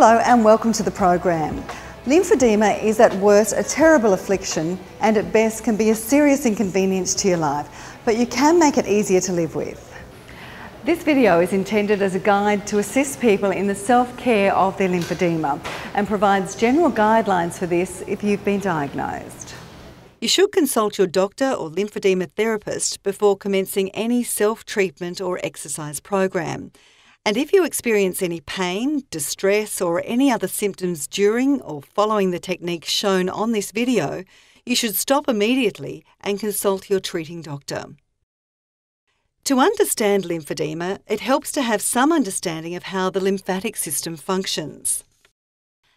Hello and welcome to the program. Lymphedema is at worst a terrible affliction and at best can be a serious inconvenience to your life, but you can make it easier to live with. This video is intended as a guide to assist people in the self-care of their lymphedema and provides general guidelines for this if you've been diagnosed. You should consult your doctor or lymphedema therapist before commencing any self-treatment or exercise program. And if you experience any pain, distress, or any other symptoms during or following the techniques shown on this video, you should stop immediately and consult your treating doctor. To understand lymphedema, it helps to have some understanding of how the lymphatic system functions.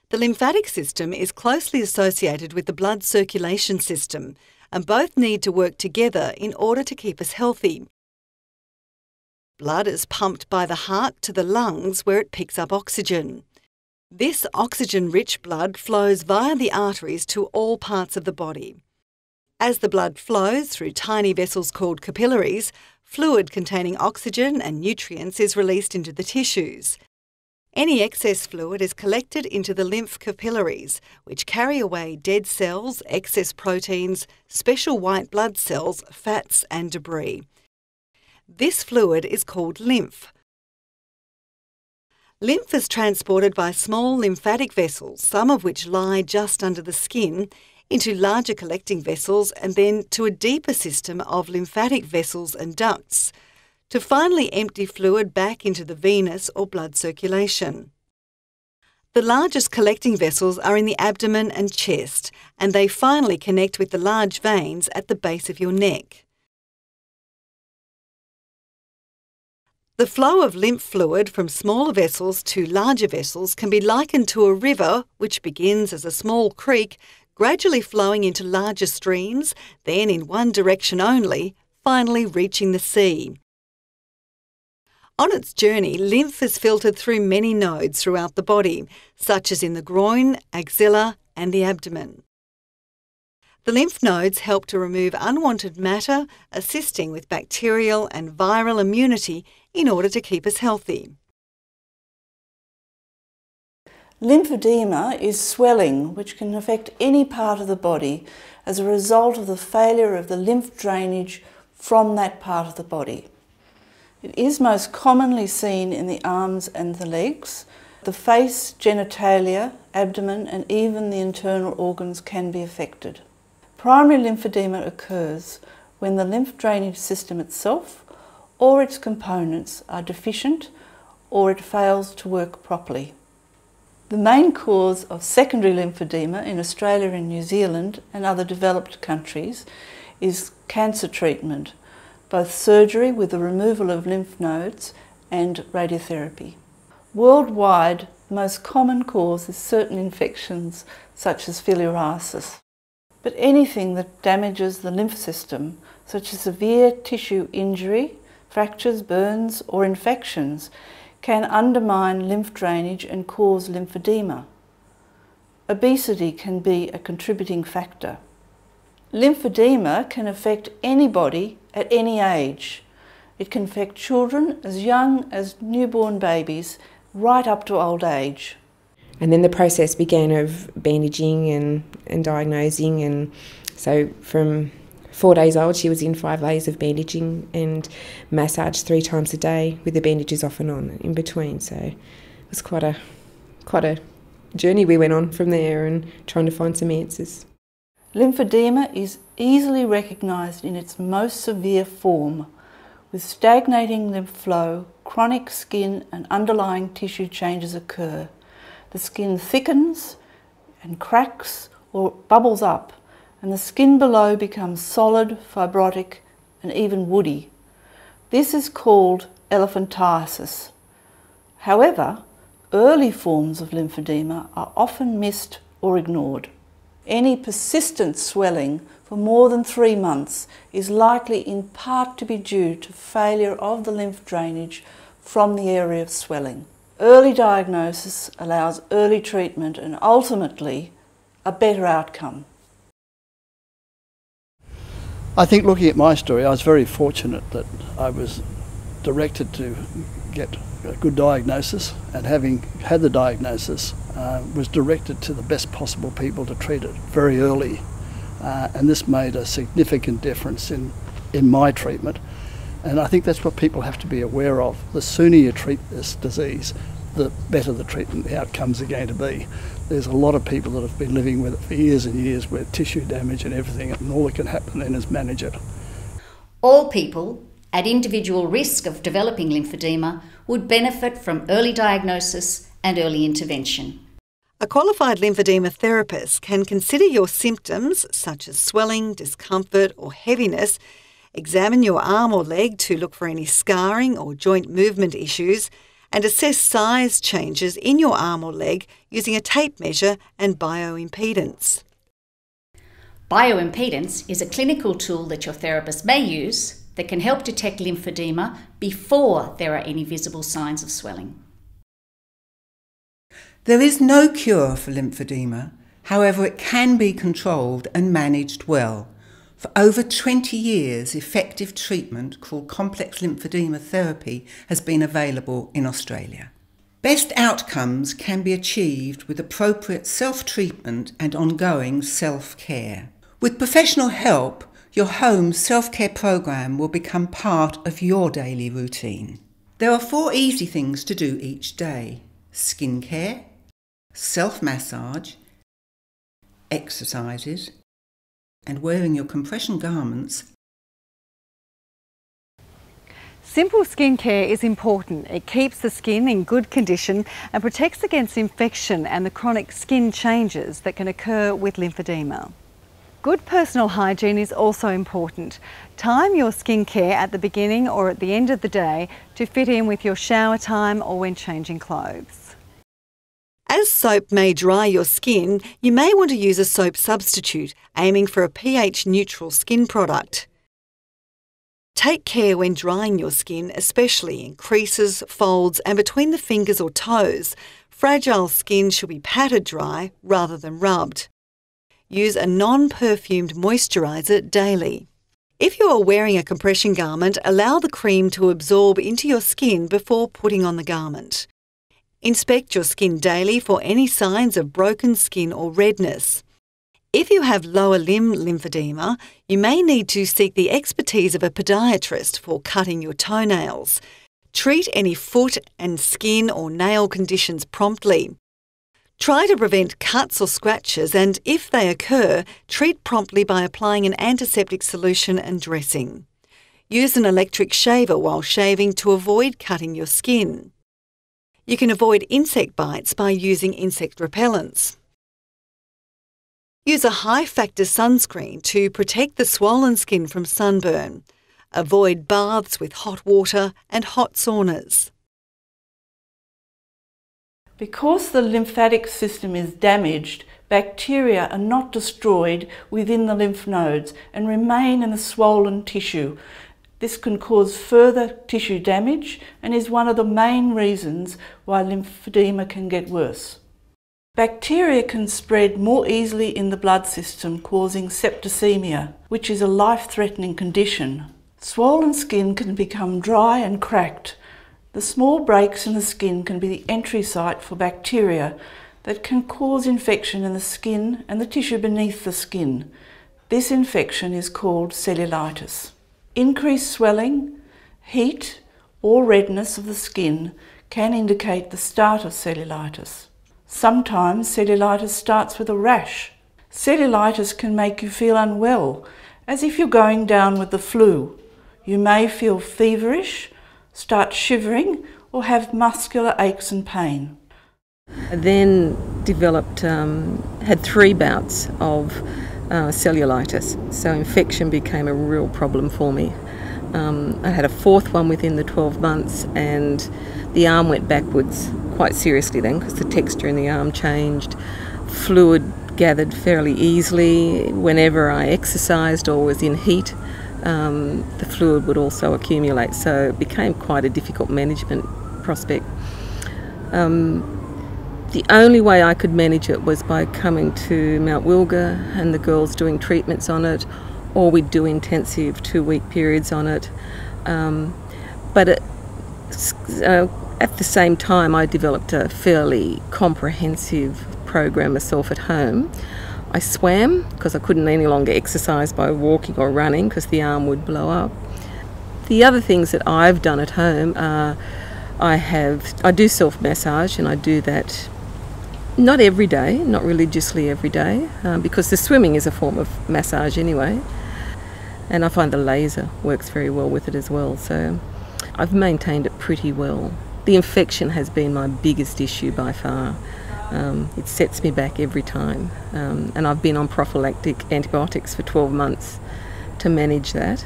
The lymphatic system is closely associated with the blood circulation system, and both need to work together in order to keep us healthy. Blood is pumped by the heart to the lungs where it picks up oxygen. This oxygen rich blood flows via the arteries to all parts of the body. As the blood flows through tiny vessels called capillaries, fluid containing oxygen and nutrients is released into the tissues. Any excess fluid is collected into the lymph capillaries, which carry away dead cells, excess proteins, special white blood cells, fats, and debris. This fluid is called lymph. Lymph is transported by small lymphatic vessels, some of which lie just under the skin, into larger collecting vessels and then to a deeper system of lymphatic vessels and ducts, to finally empty fluid back into the venous or blood circulation. The largest collecting vessels are in the abdomen and chest, and they finally connect with the large veins at the base of your neck. The flow of lymph fluid from smaller vessels to larger vessels can be likened to a river which begins as a small creek, gradually flowing into larger streams, then in one direction only, finally reaching the sea. On its journey, lymph is filtered through many nodes throughout the body, such as in the groin, axilla, and the abdomen. The lymph nodes help to remove unwanted matter, assisting with bacterial and viral immunity in order to keep us healthy. Lymphedema is swelling which can affect any part of the body as a result of the failure of the lymph drainage from that part of the body. It is most commonly seen in the arms and the legs. The face, genitalia, abdomen and even the internal organs can be affected. Primary lymphedema occurs when the lymph drainage system itself or its components are deficient or it fails to work properly. The main cause of secondary lymphedema in Australia and New Zealand and other developed countries is cancer treatment, both surgery with the removal of lymph nodes and radiotherapy. Worldwide, the most common cause is certain infections such as filariasis. But anything that damages the lymph system, such as severe tissue injury, fractures, burns, or infections, can undermine lymph drainage and cause lymphedema. Obesity can be a contributing factor. Lymphedema can affect anybody at any age. It can affect children as young as newborn babies right up to old age. And then the process began of bandaging and, and diagnosing. And so from four days old, she was in five layers of bandaging and massage three times a day with the bandages off and on in between. So it was quite a quite a journey we went on from there and trying to find some answers. Lymphedema is easily recognised in its most severe form, with stagnating lymph flow, chronic skin and underlying tissue changes occur the skin thickens and cracks or bubbles up, and the skin below becomes solid, fibrotic, and even woody. This is called elephantiasis. However, early forms of lymphedema are often missed or ignored. Any persistent swelling for more than three months is likely in part to be due to failure of the lymph drainage from the area of swelling. Early diagnosis allows early treatment and ultimately a better outcome. I think looking at my story, I was very fortunate that I was directed to get a good diagnosis, and having had the diagnosis, uh, was directed to the best possible people to treat it very early. Uh, and this made a significant difference in, in my treatment. And I think that's what people have to be aware of. The sooner you treat this disease, the better the treatment outcomes are going to be. There's a lot of people that have been living with it for years and years with tissue damage and everything, and all that can happen then is manage it. All people at individual risk of developing lymphedema would benefit from early diagnosis and early intervention. A qualified lymphedema therapist can consider your symptoms, such as swelling, discomfort, or heaviness, examine your arm or leg to look for any scarring or joint movement issues, and assess size changes in your arm or leg using a tape measure and bioimpedance. Bioimpedance is a clinical tool that your therapist may use that can help detect lymphedema before there are any visible signs of swelling. There is no cure for lymphedema, however, it can be controlled and managed well. For over 20 years, effective treatment called complex lymphedema therapy has been available in Australia. Best outcomes can be achieved with appropriate self treatment and ongoing self care. With professional help, your home self care program will become part of your daily routine. There are four easy things to do each day skincare, self massage, exercises, and wearing your compression garments. Simple skincare is important. It keeps the skin in good condition and protects against infection and the chronic skin changes that can occur with lymphedema. Good personal hygiene is also important. Time your skincare at the beginning or at the end of the day to fit in with your shower time or when changing clothes. As soap may dry your skin, you may want to use a soap substitute, aiming for a pH neutral skin product. Take care when drying your skin, especially in creases, folds, and between the fingers or toes. Fragile skin should be patted dry rather than rubbed. Use a non perfumed moisturiser daily. If you are wearing a compression garment, allow the cream to absorb into your skin before putting on the garment. Inspect your skin daily for any signs of broken skin or redness. If you have lower limb lymphedema, you may need to seek the expertise of a podiatrist for cutting your toenails. Treat any foot and skin or nail conditions promptly. Try to prevent cuts or scratches and, if they occur, treat promptly by applying an antiseptic solution and dressing. Use an electric shaver while shaving to avoid cutting your skin. You can avoid insect bites by using insect repellents. Use a high factor sunscreen to protect the swollen skin from sunburn. Avoid baths with hot water and hot saunas. Because the lymphatic system is damaged, bacteria are not destroyed within the lymph nodes and remain in the swollen tissue, this can cause further tissue damage and is one of the main reasons why lymphedema can get worse. Bacteria can spread more easily in the blood system, causing septicemia, which is a life-threatening condition. Swollen skin can become dry and cracked. The small breaks in the skin can be the entry site for bacteria that can cause infection in the skin and the tissue beneath the skin. This infection is called cellulitis. Increased swelling, heat, or redness of the skin can indicate the start of cellulitis. Sometimes cellulitis starts with a rash. Cellulitis can make you feel unwell, as if you're going down with the flu. You may feel feverish, start shivering, or have muscular aches and pain. I then developed, um, had three bouts of uh, cellulitis. So infection became a real problem for me. Um, I had a fourth one within the 12 months, and the arm went backwards quite seriously then because the texture in the arm changed. Fluid gathered fairly easily. Whenever I exercised or was in heat, um, the fluid would also accumulate, so it became quite a difficult management prospect. Um, the only way I could manage it was by coming to Mount Wilga and the girls doing treatments on it, or we'd do intensive two week periods on it. Um, but it, uh, at the same time, I developed a fairly comprehensive program myself at home. I swam because I couldn't any longer exercise by walking or running because the arm would blow up. The other things that I've done at home are I have I do self massage and I do that not every day, not religiously every day, um, because the swimming is a form of massage anyway. And I find the laser works very well with it as well. So I've maintained it pretty well. The infection has been my biggest issue by far. Um, it sets me back every time. Um, and I've been on prophylactic antibiotics for 12 months to manage that.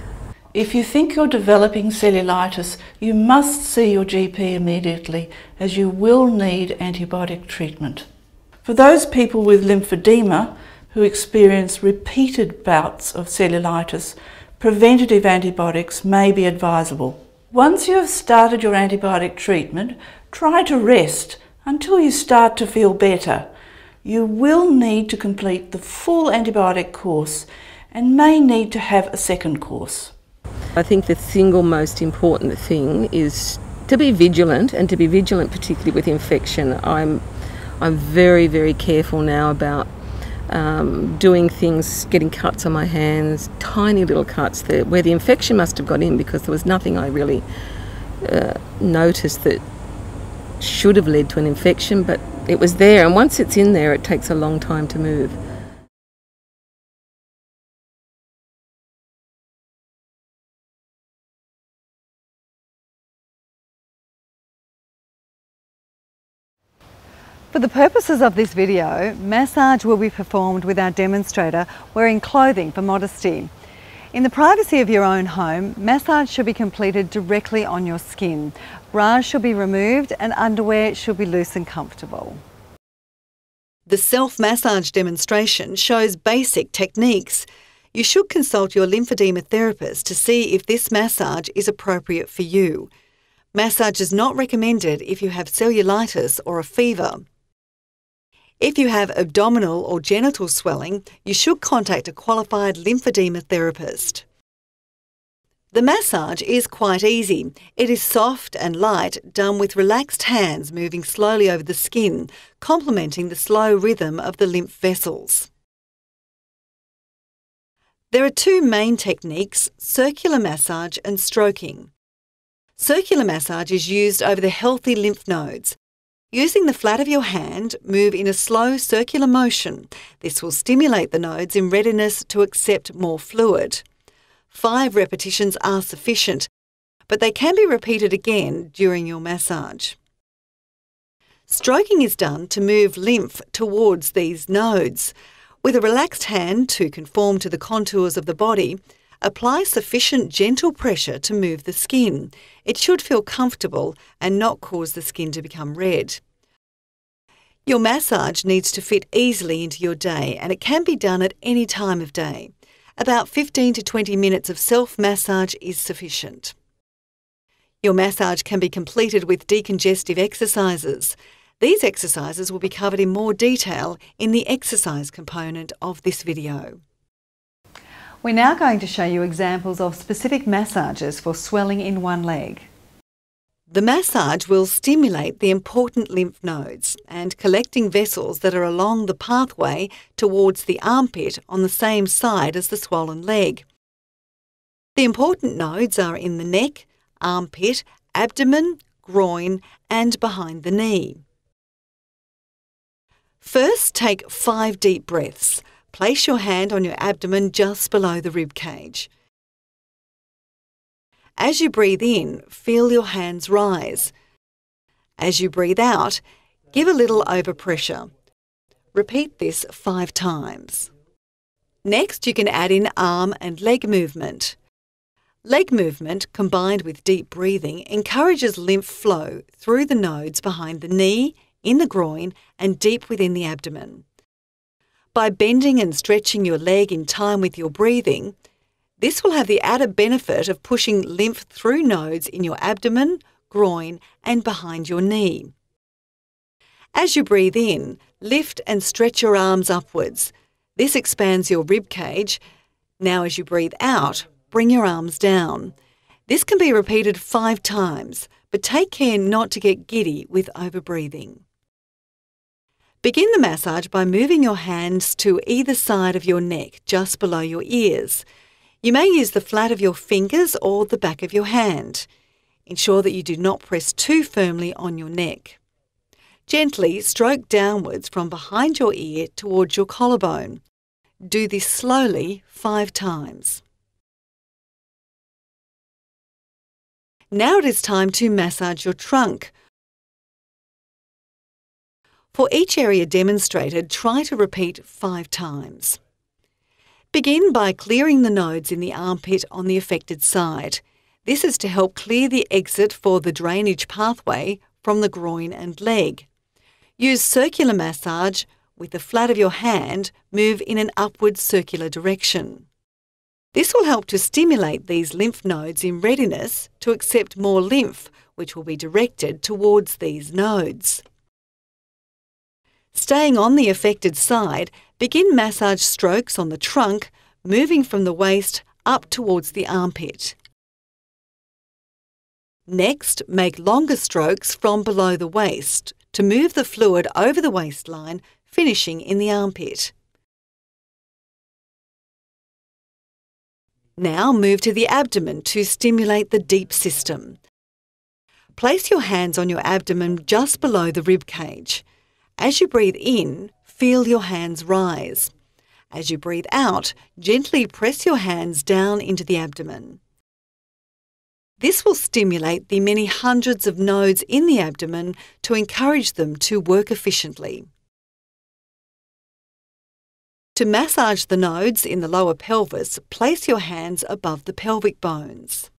If you think you're developing cellulitis, you must see your GP immediately as you will need antibiotic treatment. For those people with lymphedema who experience repeated bouts of cellulitis, preventative antibiotics may be advisable. Once you have started your antibiotic treatment, try to rest until you start to feel better. You will need to complete the full antibiotic course and may need to have a second course. I think the single most important thing is to be vigilant and to be vigilant particularly with infection. I'm I'm very very careful now about um, doing things, getting cuts on my hands, tiny little cuts there where the infection must have got in because there was nothing I really uh, noticed that should have led to an infection, but it was there. And once it's in there, it takes a long time to move. For the purposes of this video, massage will be performed with our demonstrator wearing clothing for modesty. In the privacy of your own home, massage should be completed directly on your skin. Bras should be removed and underwear should be loose and comfortable. The self-massage demonstration shows basic techniques. You should consult your lymphedema therapist to see if this massage is appropriate for you. Massage is not recommended if you have cellulitis or a fever. If you have abdominal or genital swelling, you should contact a qualified lymphedema therapist. The massage is quite easy. It is soft and light, done with relaxed hands moving slowly over the skin, complementing the slow rhythm of the lymph vessels. There are two main techniques, circular massage and stroking. Circular massage is used over the healthy lymph nodes, Using the flat of your hand, move in a slow circular motion. This will stimulate the nodes in readiness to accept more fluid. Five repetitions are sufficient, but they can be repeated again during your massage. Stroking is done to move lymph towards these nodes. With a relaxed hand to conform to the contours of the body, apply sufficient gentle pressure to move the skin. It should feel comfortable and not cause the skin to become red. Your massage needs to fit easily into your day and it can be done at any time of day. About 15 to 20 minutes of self massage is sufficient. Your massage can be completed with decongestive exercises. These exercises will be covered in more detail in the exercise component of this video. We're now going to show you examples of specific massages for swelling in one leg. The massage will stimulate the important lymph nodes and collecting vessels that are along the pathway towards the armpit on the same side as the swollen leg. The important nodes are in the neck, armpit, abdomen, groin, and behind the knee. First, take five deep breaths. Place your hand on your abdomen just below the rib cage. As you breathe in, feel your hands rise. As you breathe out, give a little overpressure. Repeat this five times. Next, you can add in arm and leg movement. Leg movement combined with deep breathing encourages lymph flow through the nodes behind the knee, in the groin, and deep within the abdomen. By bending and stretching your leg in time with your breathing, this will have the added benefit of pushing lymph through nodes in your abdomen, groin, and behind your knee. As you breathe in, lift and stretch your arms upwards. This expands your rib cage. Now, as you breathe out, bring your arms down. This can be repeated five times. but take care not to get giddy with overbreathing. Begin the massage by moving your hands to either side of your neck, just below your ears. You may use the flat of your fingers or the back of your hand. Ensure that you do not press too firmly on your neck. Gently stroke downwards from behind your ear towards your collarbone. Do this slowly five times. Now it is time to massage your trunk. For each area demonstrated, try to repeat five times. Begin by clearing the nodes in the armpit on the affected side. This is to help clear the exit for the drainage pathway from the groin and leg. Use circular massage with the flat of your hand, move in an upward circular direction. This will help to stimulate these lymph nodes in readiness to accept more lymph, which will be directed towards these nodes. Staying on the affected side, begin massage strokes on the trunk, moving from the waist up towards the armpit. Next, make longer strokes from below the waist to move the fluid over the waistline, finishing in the armpit. Now move to the abdomen to stimulate the deep system. Place your hands on your abdomen just below the rib cage. As you breathe in, feel your hands rise. As you breathe out, gently press your hands down into the abdomen. This will stimulate the many hundreds of nodes in the abdomen to encourage them to work efficiently. To massage the nodes in the lower pelvis, place your hands above the pelvic bones.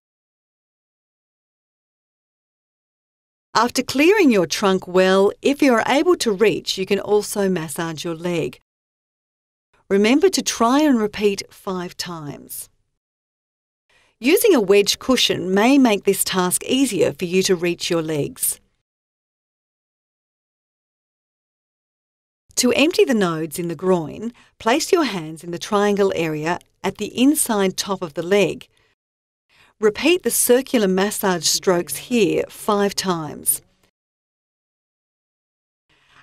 After clearing your trunk well, if you are able to reach, you can also massage your leg. Remember to try and repeat five times. Using a wedge cushion may make this task easier for you to reach your legs. To empty the nodes in the groin, place your hands in the triangle area at the inside top of the leg Repeat the circular massage strokes here five times.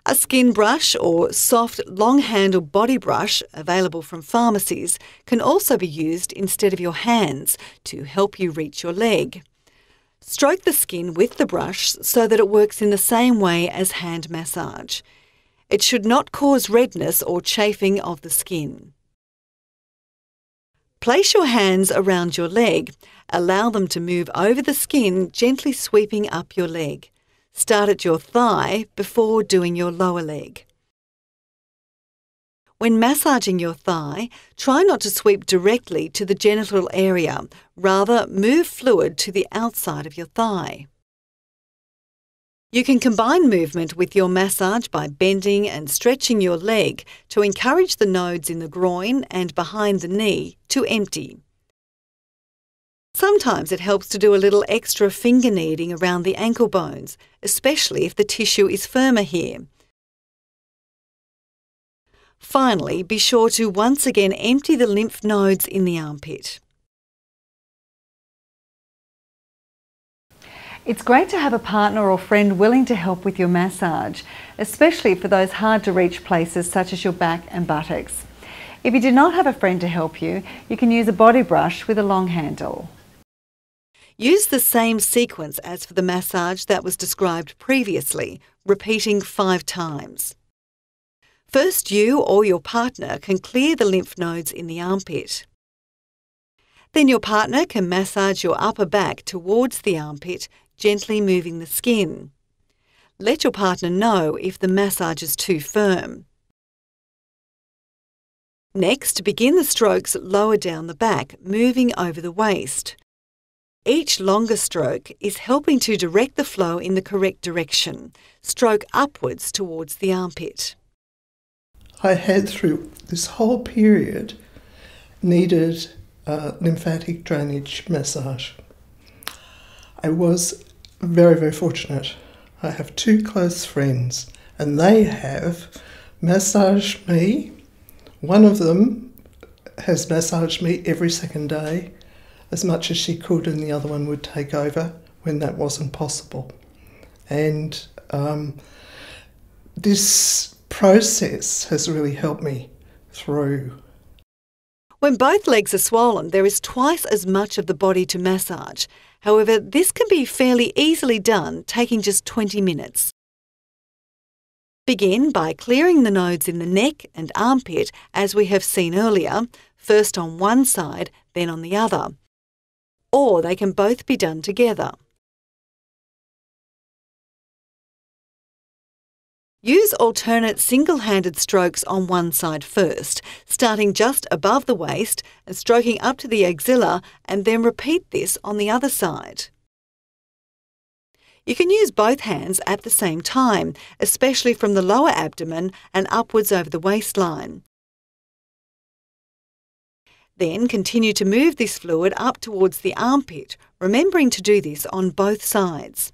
A skin brush or soft, long handled body brush available from pharmacies can also be used instead of your hands to help you reach your leg. Stroke the skin with the brush so that it works in the same way as hand massage. It should not cause redness or chafing of the skin. Place your hands around your leg. Allow them to move over the skin, gently sweeping up your leg. Start at your thigh before doing your lower leg. When massaging your thigh, try not to sweep directly to the genital area. Rather, move fluid to the outside of your thigh. You can combine movement with your massage by bending and stretching your leg to encourage the nodes in the groin and behind the knee to empty. Sometimes it helps to do a little extra finger kneading around the ankle bones, especially if the tissue is firmer here. Finally, be sure to once again empty the lymph nodes in the armpit. It's great to have a partner or friend willing to help with your massage, especially for those hard to reach places such as your back and buttocks. If you do not have a friend to help you, you can use a body brush with a long handle. Use the same sequence as for the massage that was described previously, repeating five times. First, you or your partner can clear the lymph nodes in the armpit. Then your partner can massage your upper back towards the armpit gently moving the skin. Let your partner know if the massage is too firm. Next, begin the strokes lower down the back, moving over the waist. Each longer stroke is helping to direct the flow in the correct direction. Stroke upwards towards the armpit. I had through this whole period needed a lymphatic drainage massage. I was very, very fortunate. I have two close friends, and they have massaged me. One of them has massaged me every second day as much as she could, and the other one would take over when that wasn't possible. And um, this process has really helped me through. When both legs are swollen, there is twice as much of the body to massage. However, this can be fairly easily done, taking just 20 minutes. Begin by clearing the nodes in the neck and armpit as we have seen earlier, first on one side, then on the other. Or they can both be done together. Use alternate single-handed strokes on one side first, starting just above the waist and stroking up to the axilla and then repeat this on the other side. You can use both hands at the same time, especially from the lower abdomen and upwards over the waistline. Then continue to move this fluid up towards the armpit, remembering to do this on both sides.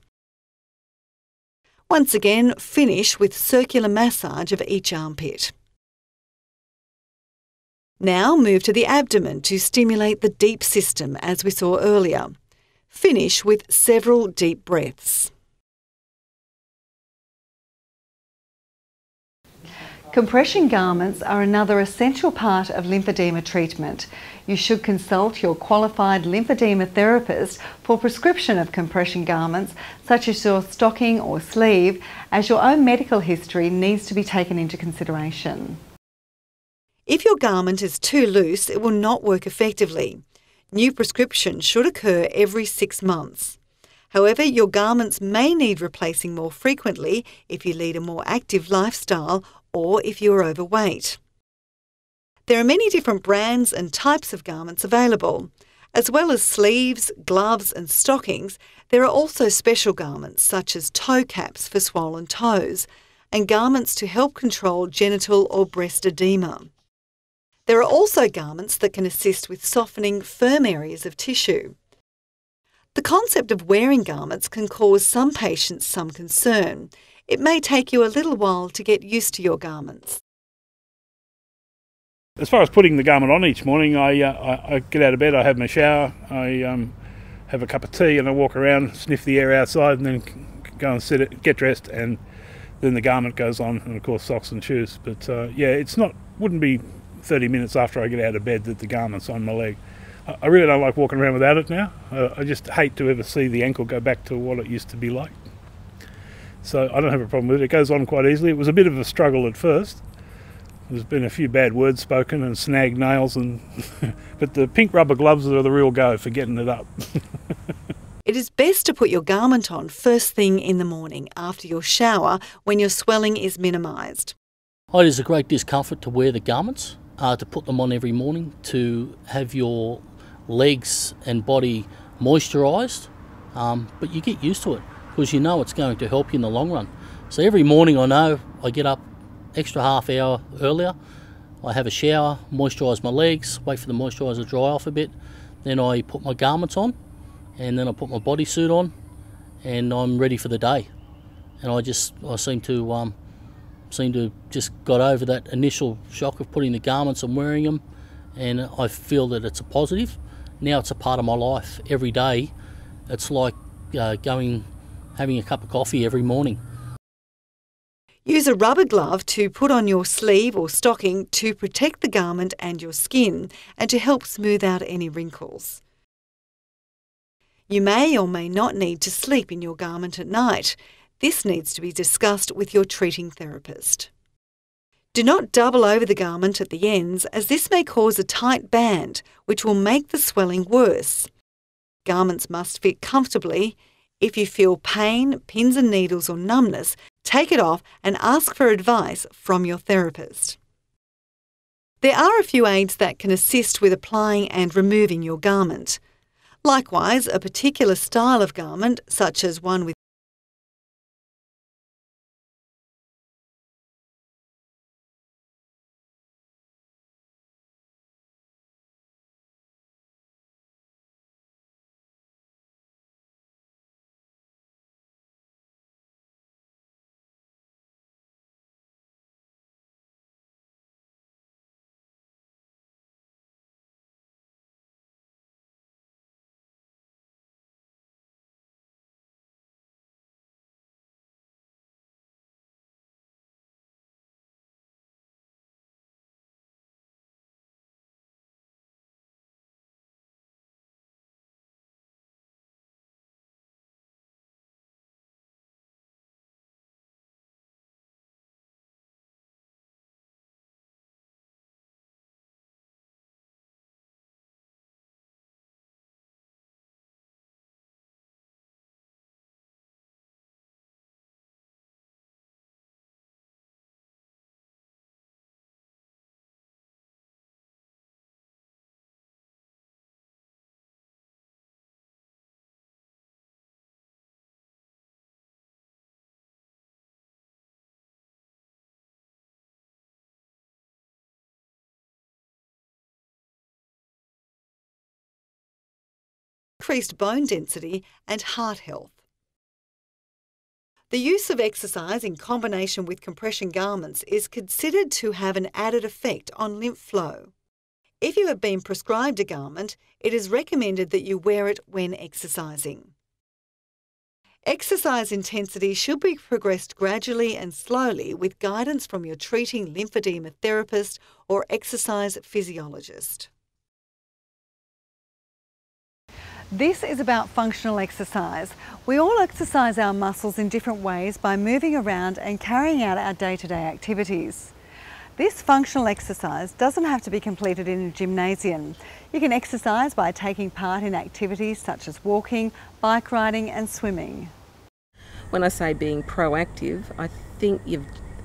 Once again, finish with circular massage of each armpit. Now move to the abdomen to stimulate the deep system as we saw earlier. Finish with several deep breaths. Compression garments are another essential part of lymphedema treatment. You should consult your qualified lymphedema therapist for prescription of compression garments, such as your stocking or sleeve, as your own medical history needs to be taken into consideration. If your garment is too loose, it will not work effectively. New prescriptions should occur every six months. However, your garments may need replacing more frequently if you lead a more active lifestyle or if you are overweight. There are many different brands and types of garments available. As well as sleeves, gloves, and stockings, there are also special garments such as toe caps for swollen toes and garments to help control genital or breast edema. There are also garments that can assist with softening firm areas of tissue. The concept of wearing garments can cause some patients some concern, it may take you a little while to get used to your garments. As far as putting the garment on each morning, I, uh, I, I, get out of bed, I have my shower, I um, have a cup of tea, and I walk around, sniff the air outside, and then go and sit it, get dressed, and then the garment goes on, and of course socks and shoes. But uh, yeah, it's not wouldn't be 30 minutes after I get out of bed that the garment's on my leg. I, really don't like walking around without it now. I just hate to ever see the ankle go back to what it used to be like. So I don't have a problem with it. It goes on quite easily. It was a bit of a struggle at first. There's been a few bad words spoken and snag nails, and but the pink rubber gloves are the real go for getting it up. it is best to put your garment on first thing in the morning after your shower when your swelling is minimised. It is a great discomfort to wear the garments, uh, to put them on every morning, to have your legs and body moisturised, um, but you get used to it because you know it's going to help you in the long run. So every morning I know I get up extra half hour earlier. I have a shower, moisturise my legs, wait for the moisturiser to dry off a bit. Then I put my garments on, and then I put my bodysuit on, and I'm ready for the day. And I just I seem to um, seem to just got over that initial shock of putting the garments and wearing them, and I feel that it's a positive. Now it's a part of my life every day. It's like uh, going having a cup of coffee every morning. Use a rubber glove to put on your sleeve or stocking to protect the garment and your skin and to help smooth out any wrinkles. You may or may not need to sleep in your garment at night. This needs to be discussed with your treating therapist. Do not double over the garment at the ends as this may cause a tight band which will make the swelling worse. Garments must fit comfortably if you feel pain, pins and needles, or numbness, take it off and ask for advice from your therapist. There are a few aids that can assist with applying and removing your garment. Likewise, a particular style of garment, such as one with increased bone density and heart health. The use of exercise in combination with compression garments is considered to have an added effect on lymph flow. If you have been prescribed a garment, it is recommended that you wear it when exercising. Exercise intensity should be progressed gradually and slowly with guidance from your treating lymphedema therapist or exercise physiologist. This is about functional exercise. We all exercise our muscles in different ways by moving around and carrying out our day-to-day activities. This functional exercise doesn't have to be completed in a gymnasium. You can exercise by taking part in activities such as walking, bike riding and swimming. When I say being proactive, I think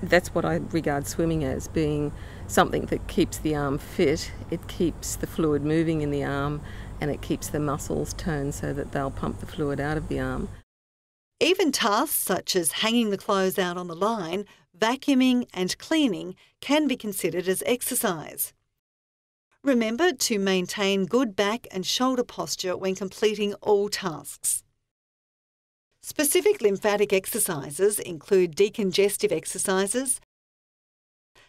that's what I regard swimming as being something that keeps the arm fit, it keeps the fluid moving in the arm and it keeps the muscles toned so that they'll pump the fluid out of the arm. Even tasks such as hanging the clothes out on the line, vacuuming, and cleaning can be considered as exercise. Remember to maintain good back and shoulder posture when completing all tasks. Specific lymphatic exercises include decongestive exercises,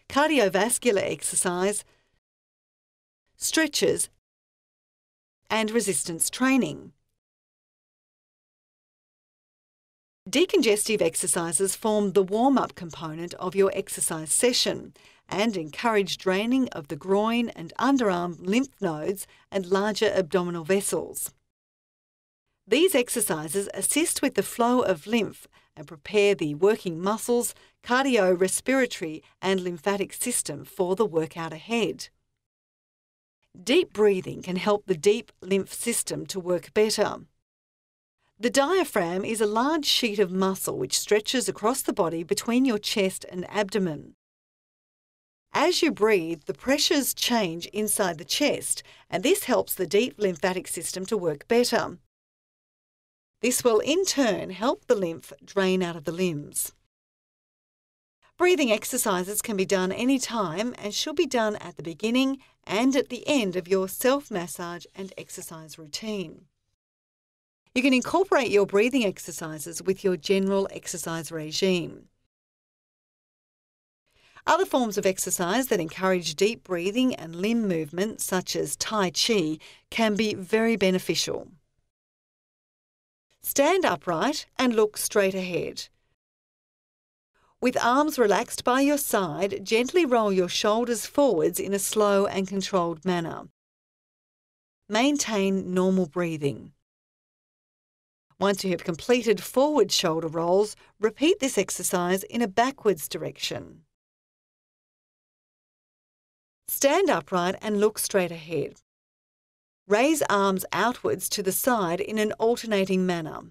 cardiovascular exercise, stretches, and resistance training. Decongestive exercises form the warm-up component of your exercise session and encourage draining of the groin and underarm lymph nodes and larger abdominal vessels. These exercises assist with the flow of lymph and prepare the working muscles, cardiorespiratory and lymphatic system for the workout ahead. Deep breathing can help the deep lymph system to work better. The diaphragm is a large sheet of muscle which stretches across the body between your chest and abdomen. As you breathe, the pressures change inside the chest, and this helps the deep lymphatic system to work better. This will in turn help the lymph drain out of the limbs. Breathing exercises can be done any time and should be done at the beginning and at the end of your self massage and exercise routine. You can incorporate your breathing exercises with your general exercise regime. Other forms of exercise that encourage deep breathing and limb movement, such as Tai Chi, can be very beneficial. Stand upright and look straight ahead. With arms relaxed by your side, gently roll your shoulders forwards in a slow and controlled manner. Maintain normal breathing. Once you have completed forward shoulder rolls, repeat this exercise in a backwards direction. Stand upright and look straight ahead. Raise arms outwards to the side in an alternating manner.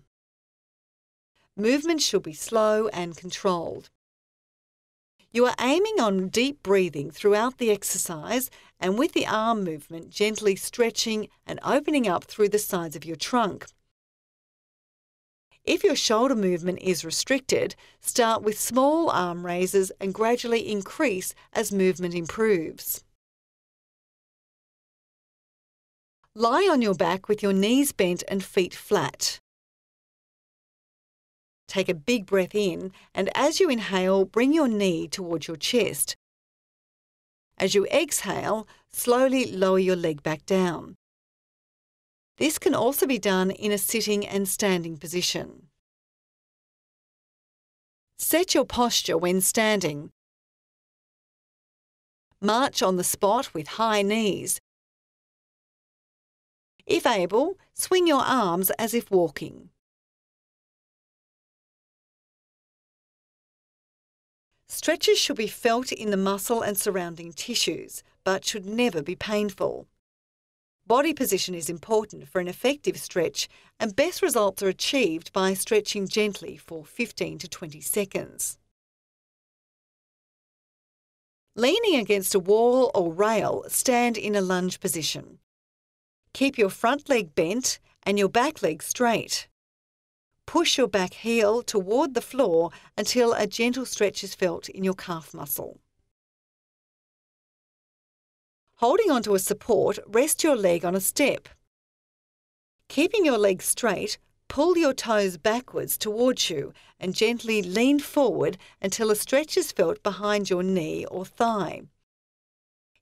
Movement should be slow and controlled. You are aiming on deep breathing throughout the exercise and with the arm movement gently stretching and opening up through the sides of your trunk. If your shoulder movement is restricted, start with small arm raises and gradually increase as movement improves. Lie on your back with your knees bent and feet flat. Take a big breath in, and as you inhale, bring your knee towards your chest. As you exhale, slowly lower your leg back down. This can also be done in a sitting and standing position. Set your posture when standing. March on the spot with high knees. If able, swing your arms as if walking. Stretches should be felt in the muscle and surrounding tissues, but should never be painful. Body position is important for an effective stretch, and best results are achieved by stretching gently for 15 to 20 seconds. Leaning against a wall or rail, stand in a lunge position. Keep your front leg bent and your back leg straight. Push your back heel toward the floor until a gentle stretch is felt in your calf muscle. Holding onto a support, rest your leg on a step. Keeping your legs straight, pull your toes backwards towards you and gently lean forward until a stretch is felt behind your knee or thigh.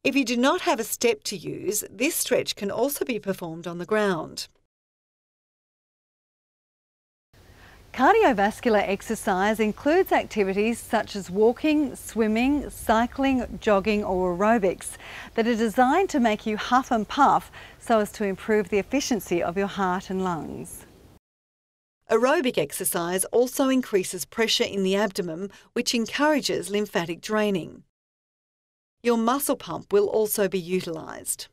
If you do not have a step to use, this stretch can also be performed on the ground. Cardiovascular exercise includes activities such as walking, swimming, cycling, jogging or aerobics that are designed to make you huff and puff so as to improve the efficiency of your heart and lungs. Aerobic exercise also increases pressure in the abdomen, which encourages lymphatic draining. Your muscle pump will also be utilised.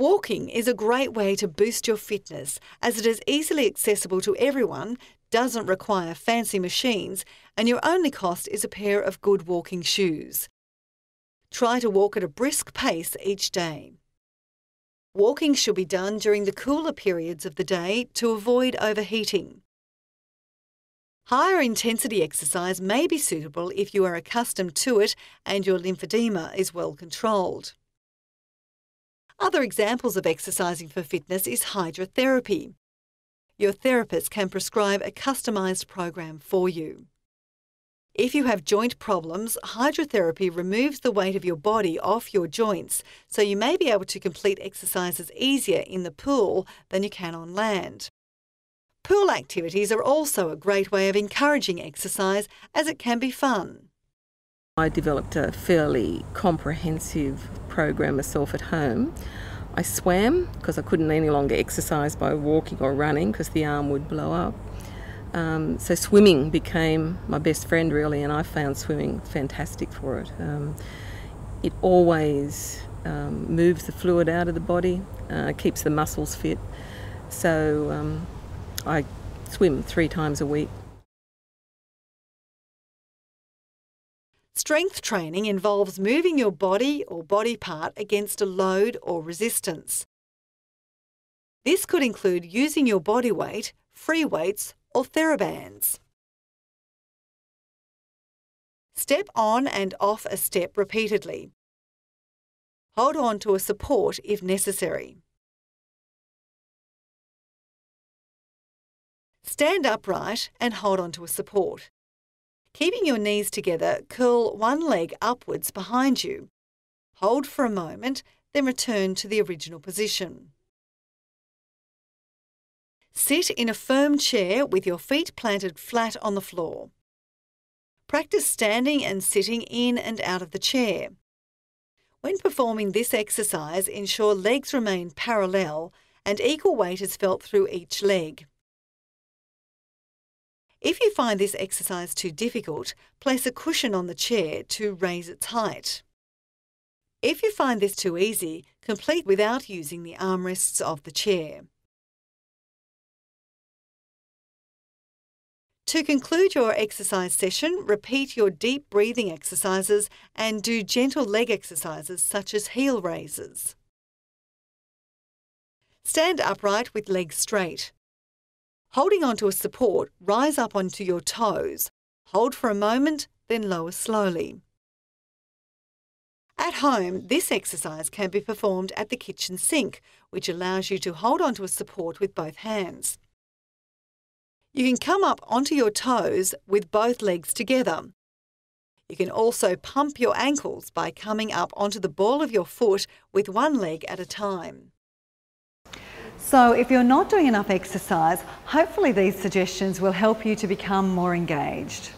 Walking is a great way to boost your fitness as it is easily accessible to everyone, doesn't require fancy machines, and your only cost is a pair of good walking shoes. Try to walk at a brisk pace each day. Walking should be done during the cooler periods of the day to avoid overheating. Higher intensity exercise may be suitable if you are accustomed to it and your lymphedema is well controlled. Other examples of exercising for fitness is hydrotherapy. Your therapist can prescribe a customised program for you. If you have joint problems, hydrotherapy removes the weight of your body off your joints, so you may be able to complete exercises easier in the pool than you can on land. Pool activities are also a great way of encouraging exercise as it can be fun. I developed a fairly comprehensive program myself at home. I swam because I couldn't any longer exercise by walking or running because the arm would blow up. Um, so swimming became my best friend really, and I found swimming fantastic for it. Um, it always um, moves the fluid out of the body, uh, keeps the muscles fit. So um, I swim three times a week. Strength training involves moving your body or body part against a load or resistance. This could include using your body weight, free weights, or TheraBands. Step on and off a step repeatedly. Hold on to a support if necessary. Stand upright and hold on to a support. Keeping your knees together, curl one leg upwards behind you. Hold for a moment, then return to the original position. Sit in a firm chair with your feet planted flat on the floor. Practice standing and sitting in and out of the chair. When performing this exercise, ensure legs remain parallel and equal weight is felt through each leg. If you find this exercise too difficult, place a cushion on the chair to raise its height. If you find this too easy, complete without using the armrests of the chair. To conclude your exercise session, repeat your deep breathing exercises and do gentle leg exercises such as heel raises. Stand upright with legs straight. Holding onto a support, rise up onto your toes. Hold for a moment, then lower slowly. At home, this exercise can be performed at the kitchen sink, which allows you to hold onto a support with both hands. You can come up onto your toes with both legs together. You can also pump your ankles by coming up onto the ball of your foot with one leg at a time. So if you're not doing enough exercise, hopefully these suggestions will help you to become more engaged.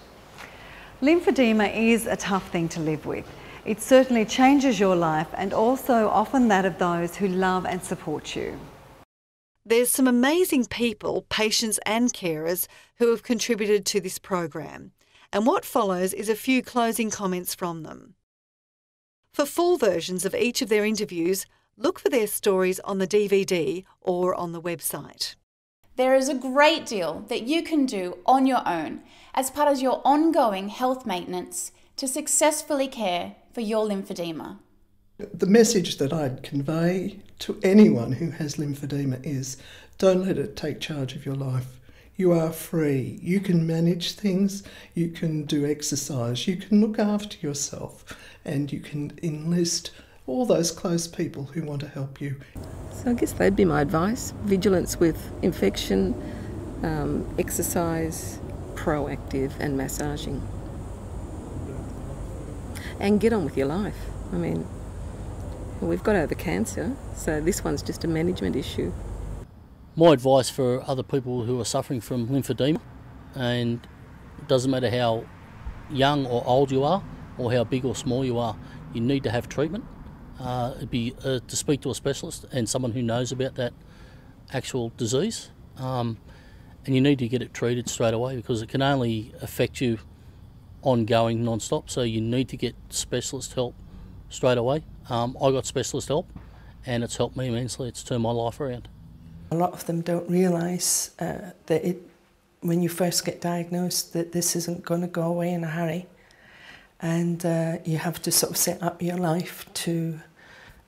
Lymphedema is a tough thing to live with. It certainly changes your life and also often that of those who love and support you. There's some amazing people, patients and carers who have contributed to this program. And what follows is a few closing comments from them. For full versions of each of their interviews, Look for their stories on the DVD or on the website. There is a great deal that you can do on your own as part of your ongoing health maintenance to successfully care for your lymphedema. The message that I'd convey to anyone who has lymphedema is don't let it take charge of your life. You are free. You can manage things, you can do exercise, you can look after yourself, and you can enlist all those close people who want to help you. So I guess that'd be my advice vigilance with infection, um, exercise, proactive, and massaging. And get on with your life. I mean, well, we've got over cancer, so this one's just a management issue. My advice for other people who are suffering from lymphedema, and it doesn't matter how young or old you are, or how big or small you are, you need to have treatment. Uh, it'd be uh, to speak to a specialist and someone who knows about that actual disease. Um, and you need to get it treated straight away because it can only affect you ongoing non-stop. So you need to get specialist help straight away. Um, i got specialist help and it's helped me immensely. It's turned my life around. A lot of them don't realise uh, that it, when you first get diagnosed that this isn't going to go away in a hurry and uh, you have to sort of set up your life to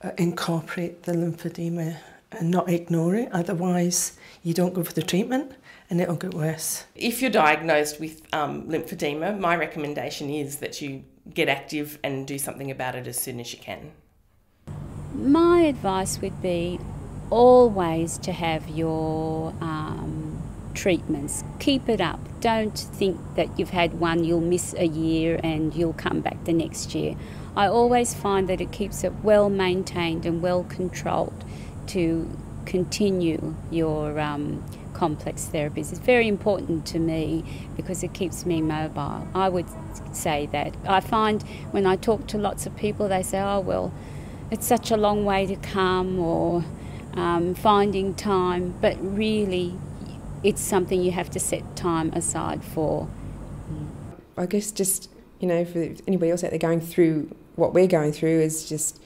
uh, incorporate the lymphedema and not ignore it otherwise you don't go for the treatment and it'll get worse. If you're diagnosed with um, lymphedema, my recommendation is that you get active and do something about it as soon as you can. My advice would be always to have your um, treatments. Keep it up. Don't think that you've had one, you'll miss a year and you'll come back the next year. I always find that it keeps it well maintained and well controlled to continue your um, complex therapies. It's very important to me because it keeps me mobile. I would say that. I find when I talk to lots of people, they say, oh, well, it's such a long way to come or um, finding time, but really it's something you have to set time aside for. I guess just, you know, for anybody else out there going through what we're going through is just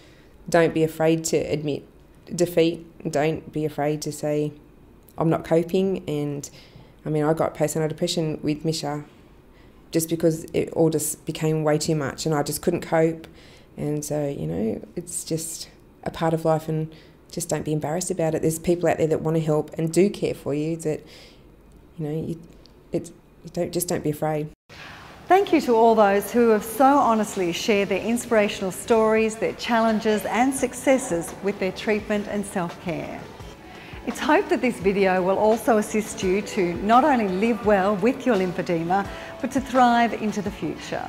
don't be afraid to admit defeat. Don't be afraid to say, I'm not coping. And I mean, I got postnatal depression with Misha just because it all just became way too much and I just couldn't cope. And so, you know, it's just a part of life and just don't be embarrassed about it. There's people out there that want to help and do care for you that, you know, you, it's, you don't, just don't be afraid. Thank you to all those who have so honestly shared their inspirational stories, their challenges and successes with their treatment and self-care. It's hoped that this video will also assist you to not only live well with your lymphedema, but to thrive into the future.